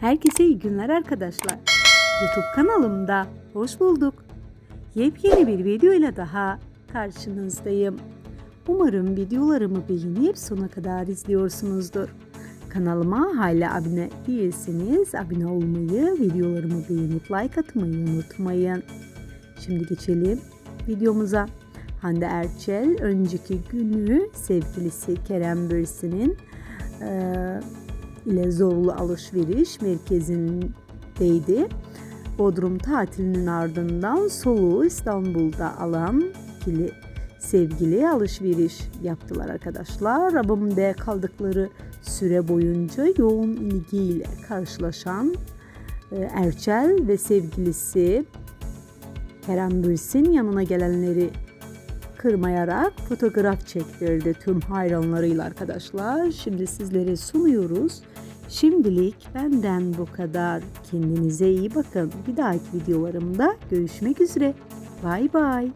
Herkese iyi günler arkadaşlar. YouTube kanalımda hoş bulduk. Yepyeni bir video ile daha karşınızdayım. Umarım videolarımı beğenip sona kadar izliyorsunuzdur. Kanalıma hala abone değilseniz abone olmayı, videolarımı beğenip like atmayı unutmayın. Şimdi geçelim videomuza. Hande Erçel önceki günü sevgilisi Kerem Bürsin'in e, ile zorlu alışveriş merkezindeydi. Bodrum tatilinin ardından soluğu İstanbul'da alan ikili sevgili alışveriş yaptılar arkadaşlar. Rabım'da kaldıkları süre boyunca yoğun ilgiyle karşılaşan e, Erçel ve sevgilisi Kerem Bürsin yanına gelenleri kırmayarak fotoğraf çektirdi tüm hayranlarıyla arkadaşlar. Şimdi sizlere sunuyoruz. Şimdilik benden bu kadar. Kendinize iyi bakın. Bir dahaki videolarımda görüşmek üzere. Bay bay.